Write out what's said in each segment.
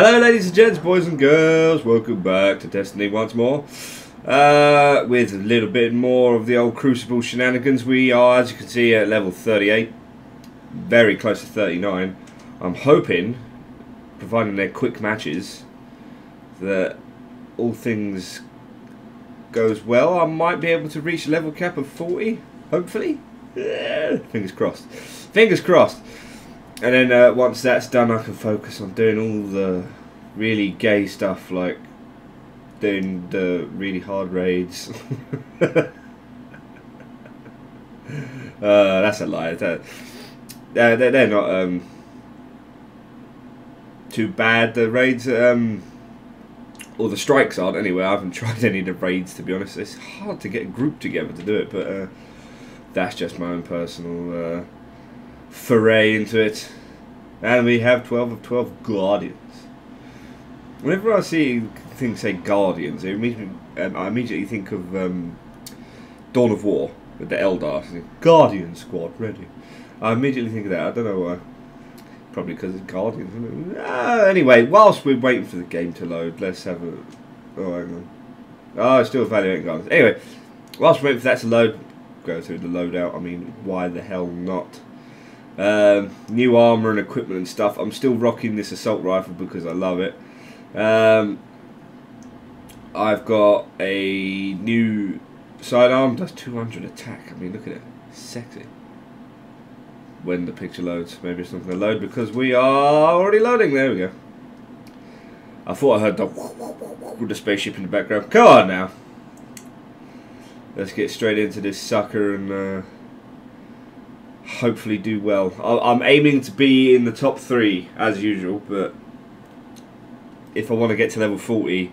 Hello, ladies and gents, boys and girls. Welcome back to Destiny once more. Uh, with a little bit more of the old Crucible shenanigans. We are, as you can see, at level 38. Very close to 39. I'm hoping, providing they're quick matches, that all things goes well, I might be able to reach a level cap of 40. Hopefully. Fingers crossed. Fingers crossed. And then uh, once that's done, I can focus on doing all the really gay stuff, like doing the really hard raids. uh, that's a lie. They're, they're not um, too bad. The raids, um, or the strikes aren't anyway. I haven't tried any of the raids to be honest. It's hard to get a group together to do it, but uh, that's just my own personal uh, foray into it. And we have 12 of 12 Guardians. Whenever I see things say Guardians, it immediately, um, I immediately think of um, Dawn of War with the Eldar. Guardian Squad ready. I immediately think of that. I don't know why. Probably because it's Guardians. Uh, anyway, whilst we're waiting for the game to load, let's have a. Oh, hang on. Oh, still evaluating Guardians. Anyway, whilst we're waiting for that to load, go through the loadout. I mean, why the hell not? Um, new armor and equipment and stuff. I'm still rocking this assault rifle because I love it. Um, I've got a new sidearm. Does 200 attack. I mean, look at it. Sexy. When the picture loads. Maybe it's not going to load because we are already loading. There we go. I thought I heard the the spaceship in the background. Come on now. Let's get straight into this sucker and uh, hopefully do well. I'm aiming to be in the top three as usual, but if I want to get to level 40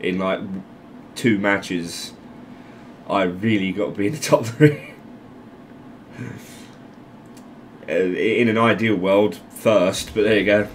in like two matches, I really got to be in the top three. Uh, in an ideal world, first, but there you go.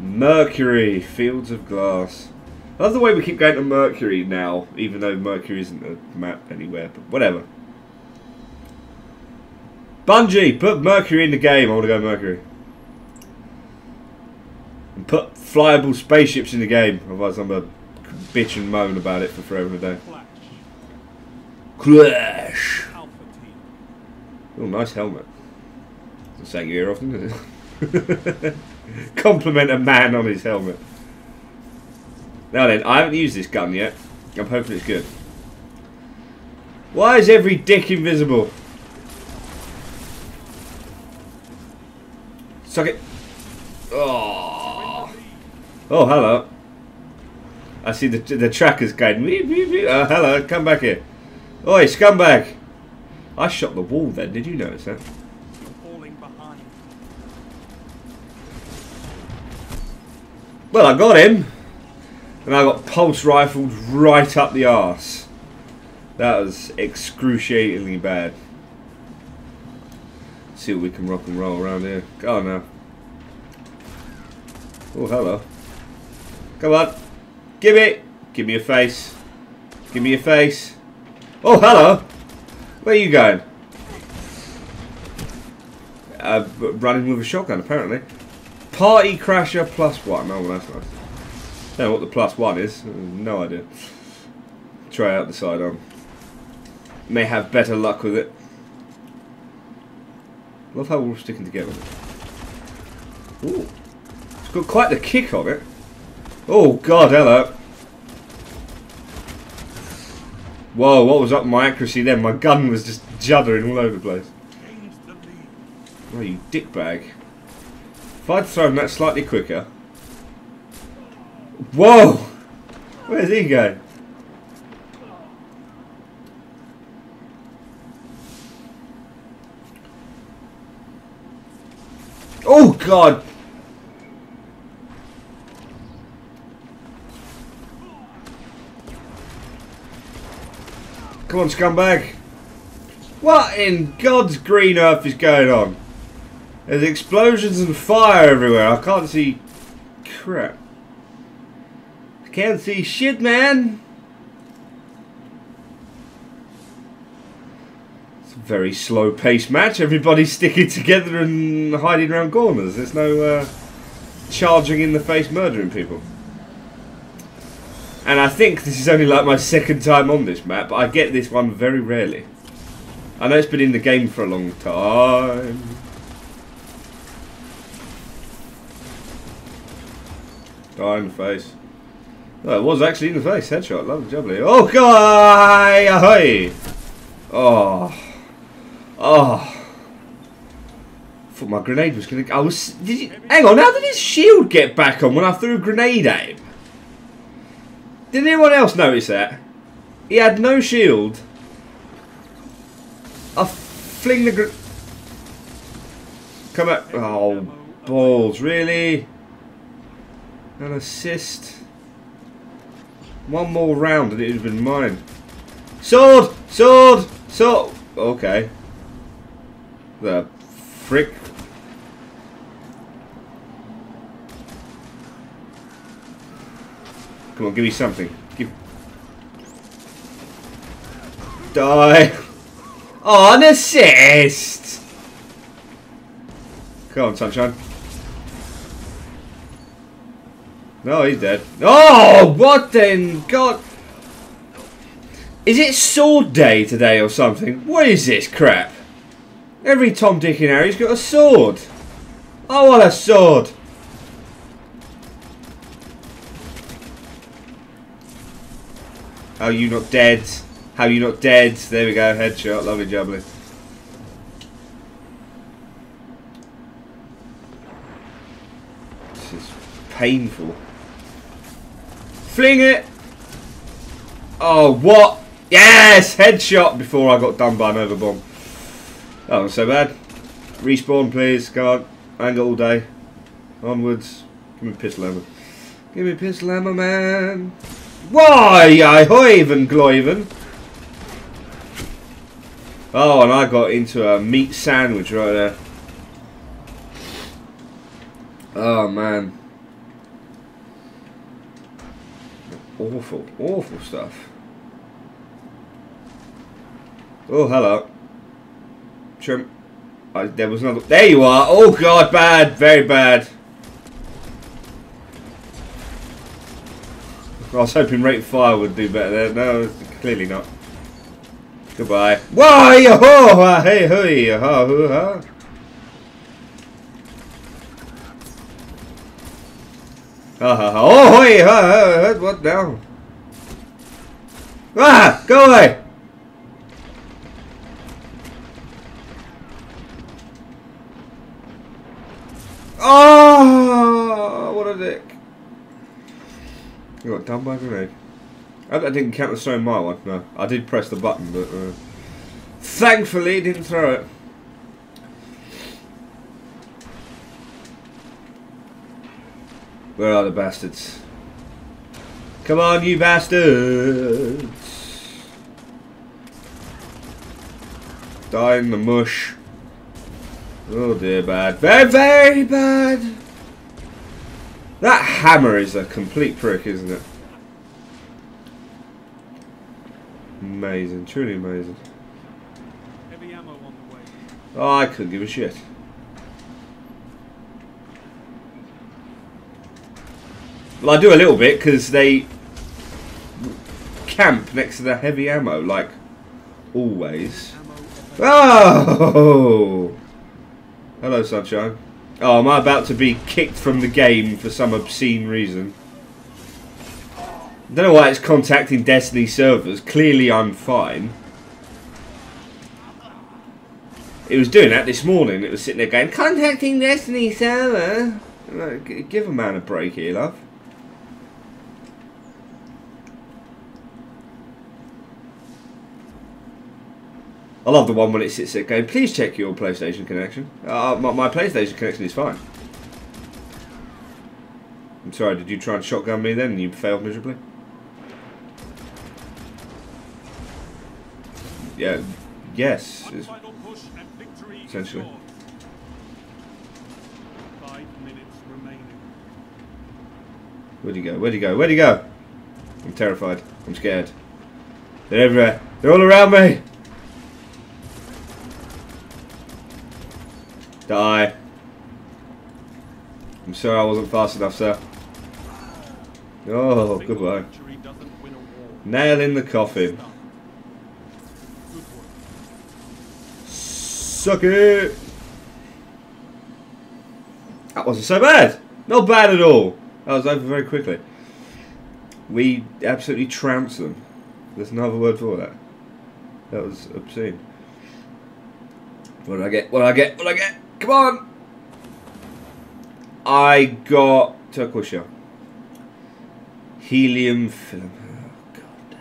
Mercury, Fields of Glass. I love the way we keep going to Mercury now, even though Mercury isn't a map anywhere, but whatever. Bungie, put Mercury in the game. I want to go Mercury. And put flyable spaceships in the game. Otherwise I'm a bitch and moan about it for forever and a day. Clash. Oh, nice helmet. Doesn't say you hear often, does it? Compliment a man on his helmet. Now then, I haven't used this gun yet. I'm hoping it's good. Why is every dick invisible? Suck it. Oh. Oh, hello. I see the the tracker's guiding. Uh, hello, come back here. Oi, scumbag. I shot the wall then, did you notice that? Well, I got him. And I got pulse rifled right up the arse. That was excruciatingly bad. See what we can rock and roll around here. Go on now. Oh, hello. Come on. Give it. Give me a face. Give me a face. Oh, hello. Where are you going? Uh, running with a shotgun, apparently. Party Crasher plus one. Oh, well, that's nice. Don't know what the plus one is. No idea. Try out the sidearm. May have better luck with it. Love how we're all sticking together. Ooh. It's got quite the kick on it. Oh, God, hello. Whoa, what was up my accuracy then? My gun was just juddering all over the place. Oh, you dickbag. If I'd thrown that slightly quicker... Whoa! Where's he going? Oh, God! Come on, scumbag. What in God's green earth is going on? There's explosions and fire everywhere. I can't see crap. I can't see shit, man. Very slow-paced match. Everybody's sticking together and hiding around corners. There's no, uh, charging in the face, murdering people. And I think this is only like my second time on this map, but I get this one very rarely. I know it's been in the game for a long time. Die in the face. No, it was actually in the face. Headshot. Lovely jubbly. Oh, God! Ahoy! Oh. Oh. thought my grenade was to... I was... Did you, hang on, how did his shield get back on when I threw a grenade at him? Did anyone else notice that? He had no shield. I fling the. Come out. Oh, balls. Really? An assist. One more round and it would have been mine. Sword! Sword! Sword! Okay. The frick. Come on, give me something. Give. Die! Oh, an assist! Come on, sunshine. No, he's dead. Oh, what then? God. Is it sword day today or something? What is this crap? Every Tom, Dick and Harry's got a sword. Oh, I want a sword. How you not dead? How you not dead? There we go, headshot, lovely jubbly. This is painful. Fling it! Oh, what? Yes! Headshot before I got done by a nova bomb. That wasn't so bad. Respawn, please. Come on. Got all day. Onwards. Give me pistol ammo. Give me pistol ammo, man. Why, I hoiven gloiven. Oh, and I got into a meat sandwich right there. Oh, man. Awful, awful stuff. Oh, hello. Trim. I, there was another. There you are. Oh, God, bad. Very bad. I was hoping rate fire would do better there. No, clearly not. Goodbye. Why? Oh, hey, hey, ha, hoo, ha. Oh, hey, ha, ha, what now? Ah, go away. Oh, what a dick. You got done by grenade. I, I didn't count the stone my one. No, I did press the button, but uh, thankfully didn't throw it. Where are the bastards? Come on, you bastards! Die in the mush. Oh dear, bad. Very, very bad! That hammer is a complete prick, isn't it? Amazing, truly amazing. Heavy ammo on the way. Oh, I couldn't give a shit. Well, I do a little bit because they camp next to the heavy ammo, like always. Oh! Hello, sunshine. Oh, am I about to be kicked from the game for some obscene reason? I Don't know why it's contacting Destiny servers. Clearly, I'm fine. It was doing that this morning. It was sitting there going, contacting Destiny server. Give a man a break here, love. I love the one when it sits there going, please check your PlayStation connection. Uh, my, my PlayStation connection is fine. I'm sorry, did you try and shotgun me then and you failed miserably? Yeah, yes. One is- push and victory Essentially. Five minutes remaining. Where'd you go? Where'd you go? Where'd you go? I'm terrified. I'm scared. They're everywhere. They're all around me. Die. I'm Sorry, I wasn't fast enough, sir. Oh, goodbye. victory doesn't win a war. Nail in the coffin. Suck it! That wasn't so bad. Not bad at all. That was over very quickly. We absolutely trounced them. There's no other word for that. That was obscene. What did I get? What did I get? What did I get? Come on! I got turquoise shell. Helium film. Oh, god damn.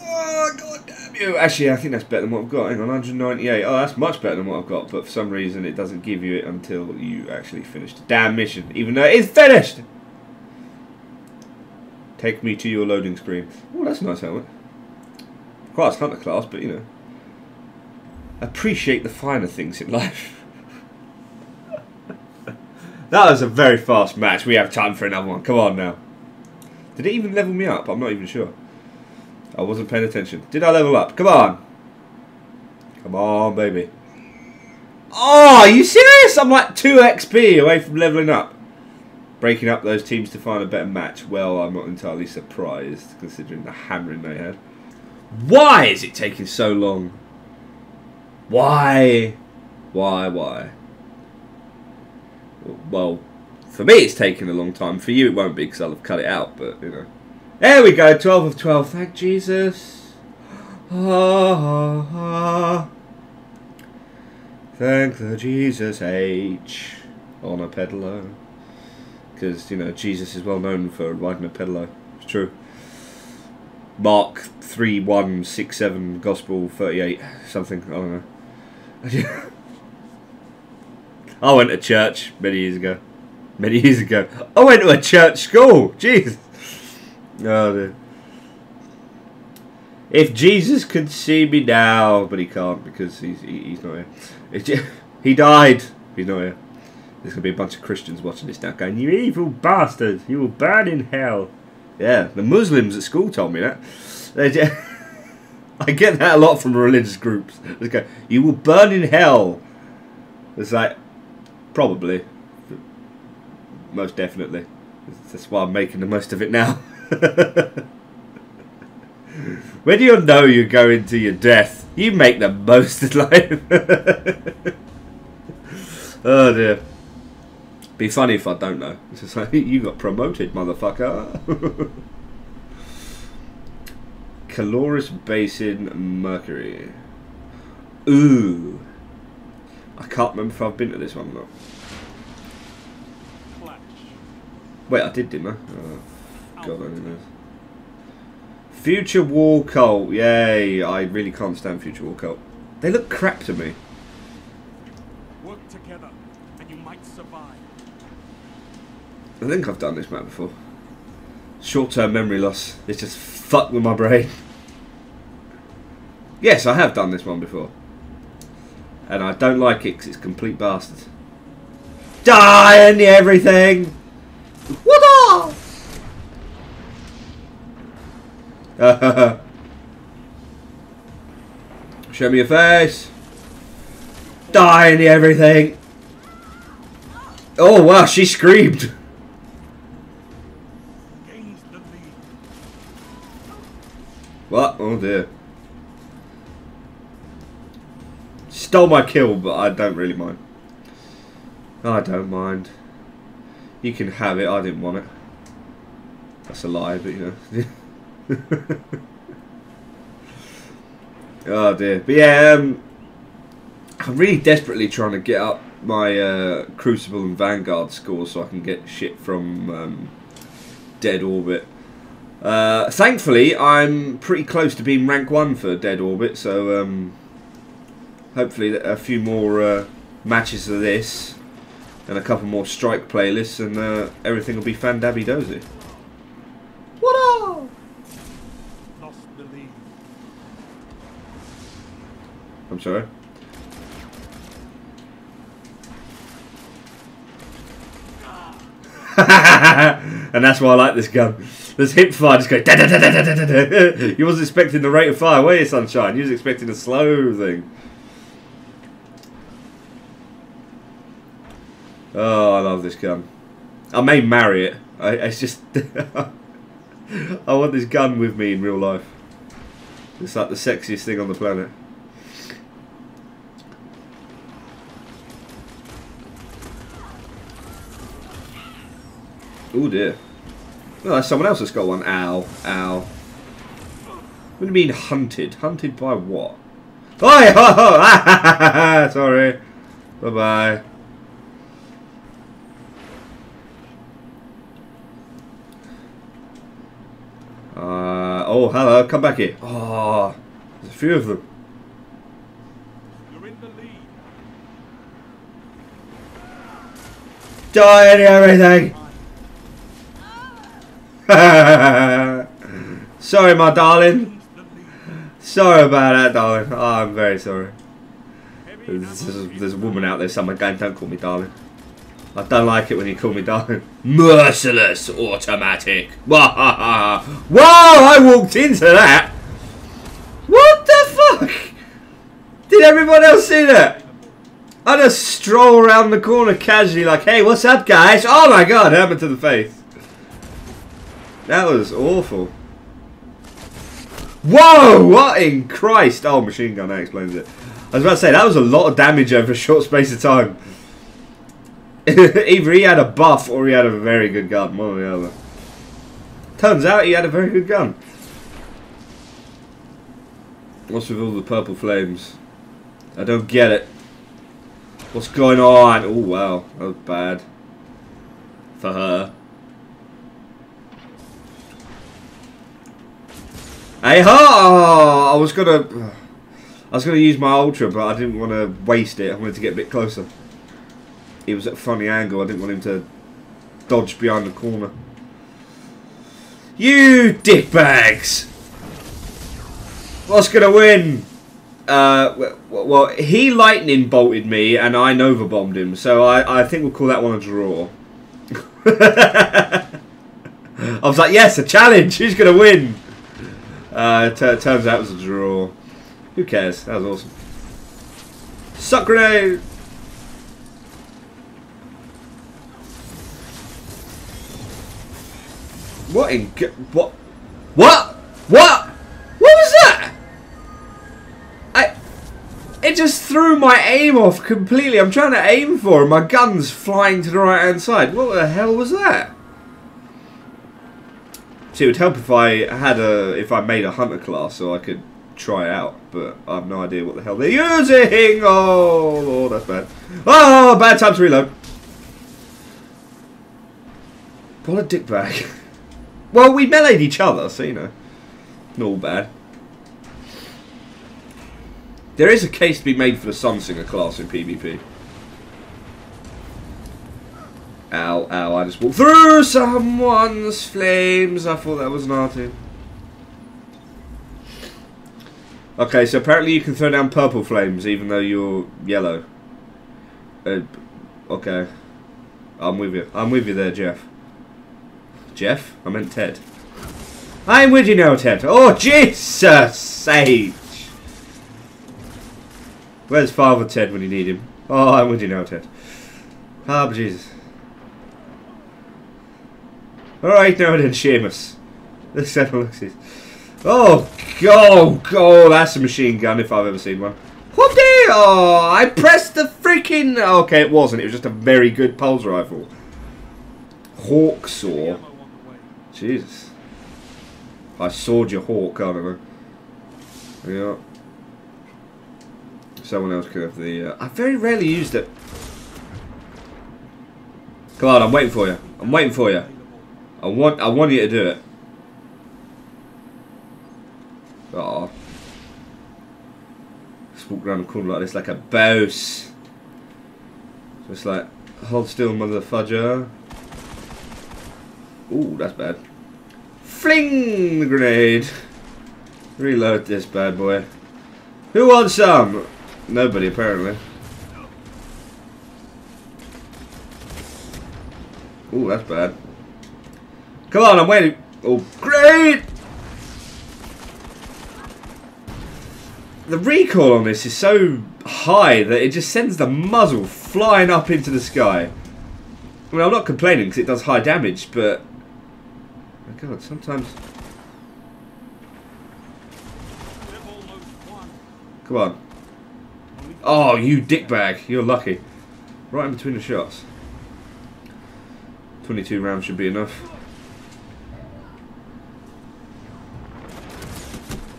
Oh, god damn you. Actually, I think that's better than what I've got. Hang on, 198. Oh, that's much better than what I've got, but for some reason it doesn't give you it until you actually finish the damn mission, even though it's finished! Take me to your loading screen. Oh, that's a nice helmet. Quite a hunter class, but you know. Appreciate the finer things in life. that was a very fast match. We have time for another one. Come on now. Did it even level me up? I'm not even sure. I wasn't paying attention. Did I level up? Come on. Come on, baby. Oh, are you serious? I'm like 2 XP away from leveling up. Breaking up those teams to find a better match. Well, I'm not entirely surprised, considering the hammering they had. Why is it taking so long? Why? Why, why? Well, for me it's taking a long time. For you it won't be because I'll have cut it out, but, you know. There we go, 12 of 12. Thank Jesus. Ah, ah. Thank the Jesus H on a peddler. Because, you know, Jesus is well known for riding a peddler. It's true. Mark 3167, Gospel 38, something, I don't know. I went to church many years ago. Many years ago. I went to a church school. Jeez. Oh dear. If Jesus could see me now, but he can't because he's he, he's not here. He died. He's not here. There's gonna be a bunch of Christians watching this now, going, "You evil bastard! You will burn in hell." Yeah, the Muslims at school told me that. I get that a lot from religious groups. They go, "You will burn in hell." It's like, probably, most definitely. That's why I'm making the most of it now. when do you know you're going to your death, you make the most of life. oh dear. Be funny if I don't know. It's just like you got promoted, motherfucker. Caloris Basin, Mercury. Ooh. I can't remember if I've been to this one or not. Clash. Wait, I did, didn't I? Oh, God only knows. Future War Cult. Yay. I really can't stand Future War Cult. They look crap to me. Work together, and you might survive. I think I've done this map before. Short-term memory loss. It's just fucked with my brain. Yes, I have done this one before. And I don't like it because it's complete bastard. Die and everything! What? Show me your face. Die and everything. Oh wow, she screamed. What? Oh dear. Stole my kill, but I don't really mind. I don't mind. You can have it, I didn't want it. That's a lie, but you know. oh dear. But yeah, um, I'm really desperately trying to get up my uh, Crucible and Vanguard scores so I can get shit from um, Dead Orbit. Uh, thankfully, I'm pretty close to being rank one for Dead Orbit, so um, hopefully a few more uh, matches of this and a couple more strike playlists, and uh, everything will be fandabby dozy. What up? Lost the lead. I'm sorry. and that's why I like this gun. This hip fire just go da da da da da da da. You wasn't expecting the rate of fire, were you, sunshine? You was expecting a slow thing. Oh, I love this gun. I may marry it. I, it's just... I want this gun with me in real life. It's like the sexiest thing on the planet. Oh dear. Oh, that's someone else that's got one. Ow. Ow. What do you mean hunted? Hunted by what? Oh, oh, sorry. Bye bye. Uh, oh, hello. Come back here. Oh, there's a few of them. Die and everything. sorry, my darling. Sorry about that, darling. Oh, I'm very sorry. There's, there's, there's a woman out there somewhere going, don't call me darling. I don't like it when you call me darling. Merciless automatic. Whoa, I walked into that. What the fuck? Did everyone else see that? I just stroll around the corner casually like, hey, what's up, guys? Oh my god, helmet to the face. That was awful. Whoa! What in Christ? Oh, machine gun, that explains it. I was about to say, that was a lot of damage over a short space of time. Either he had a buff or he had a very good gun, one or the other. Turns out he had a very good gun. What's with all the purple flames? I don't get it. What's going on? Oh, wow. That was bad. For her. Hey ha! I was gonna, I was gonna use my ultra, but I didn't want to waste it. I wanted to get a bit closer. He was at a funny angle. I didn't want him to dodge behind the corner. You dickbags! What's gonna win? Uh, well, he lightning bolted me, and I nova bombed him. So I, I think we'll call that one a draw. I was like, yes, a challenge. Who's gonna win? Uh, turns out it was a draw. Who cares? That was awesome. Suck grenade! What in what? What? What? What was that? I. It just threw my aim off completely. I'm trying to aim for him. My gun's flying to the right hand side. What the hell was that? See, it would help if I had a if I made a hunter class so I could try out, but I have no idea what the hell they're using. Oh lord, that's bad. Oh, bad time to reload. What a dickbag. well, we meleeed each other, so you know, not all bad. There is a case to be made for the Sunsinger class in PvP. Ow, ow, I just walked through someone's flames. I thought that was naughty. Okay, so apparently you can throw down purple flames even though you're yellow. Uh, okay. I'm with you. I'm with you there, Jeff. Jeff? I meant Ted. I'm with you now, Ted. Oh, Jesus sage! Where's Father Ted when you need him? Oh, I'm with you now, Ted. Ah, Jesus. Alright, now then, Seamus. Let's have a look. Oh, go, go! That's a machine gun if I've ever seen one. The? Oh, I pressed the freaking. Okay, it wasn't. It was just a very good pulse rifle. Hawksaw. ammo on the way. Jesus. I sawed your hawk, I know. Yeah. Someone else could have the. Uh, I very rarely used it. Come on, I'm waiting for you. I'm waiting for you. I want. I want you to do it. Oh. Just walk around the corner like this, like a boss. Just like hold still, mother fudger. Ooh, that's bad. Fling the grenade. Reload this bad boy. Who wants some? Nobody, apparently. Ooh, that's bad. Come on, I'm waiting. Oh, great! The recoil on this is so high that it just sends the muzzle flying up into the sky. I mean, I'm not complaining because it does high damage, but God, sometimes. Come on. Oh, you dickbag! You're lucky. Right in between the shots. 22 rounds should be enough.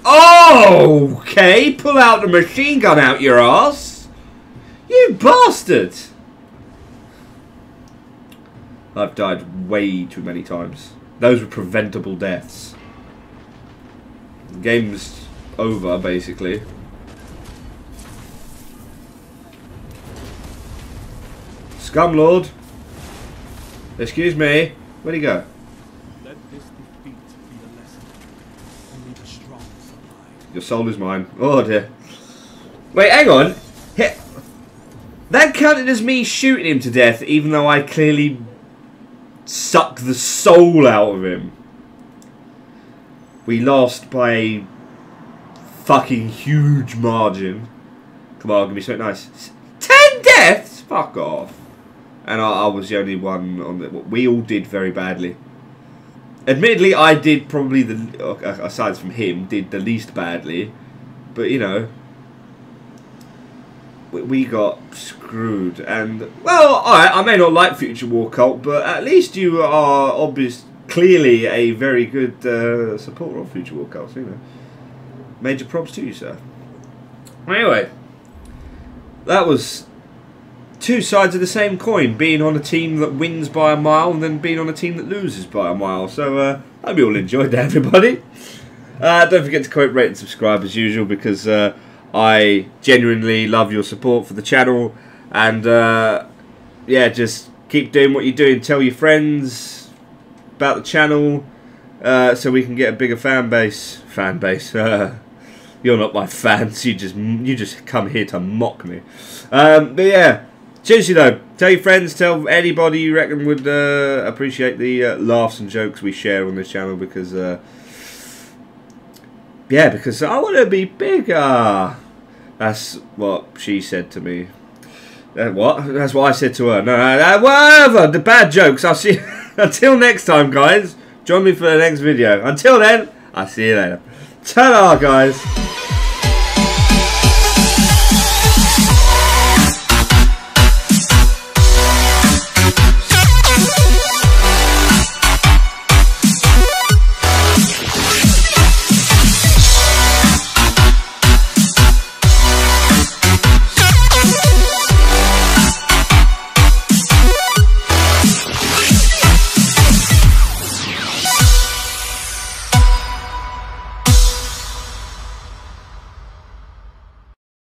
Oh, okay. Pull out the machine gun out your ass. You bastard. I've died way too many times. Those were preventable deaths. The game's over, basically. Scumlord. Excuse me. Where'd he go? Let this defeat be a lesson. Only the strong survive. Your soul is mine. Oh dear. Wait, hang on. That counted as me shooting him to death, even though I clearly sucked the soul out of him. We lost by a fucking huge margin. Come on, give me something nice. Ten deaths? Fuck off. And I, I was the only one on the. We all did very badly. Admittedly, I did probably the uh, aside from him did the least badly, but you know, we, got screwed. And well, alright, I may not like Future War Cult, but at least you are obvious, clearly a very good uh, supporter of Future War Cult. You know, major props to you, sir. Anyway, that was two sides of the same coin, being on a team that wins by a mile and then being on a team that loses by a mile. So uh, I hope you all enjoyed that, everybody. Uh, don't forget to comment, rate, and subscribe as usual because uh, I genuinely love your support for the channel. And uh, yeah, just keep doing what you're doing. Tell your friends about the channel uh, so we can get a bigger fan base. Fan base. You're not my fans. You just you just come here to mock me. Um, but yeah, seriously though, tell your friends, tell anybody you reckon would uh, appreciate the uh, laughs and jokes we share on this channel because uh, yeah, because I want to be bigger. That's what she said to me. Uh, what? That's what I said to her. No, no, no whatever. The bad jokes. I'll see. Until next time, guys. Join me for the next video. Until then, I'll see you later. Ta-da, guys.